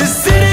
The city